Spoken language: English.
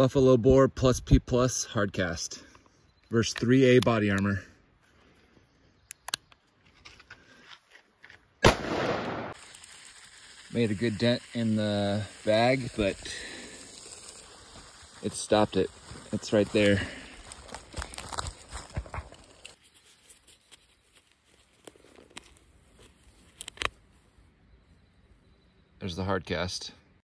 Buffalo Bore Plus P Plus Hardcast verse 3A body armor. Made a good dent in the bag, but it stopped it. It's right there. There's the hardcast.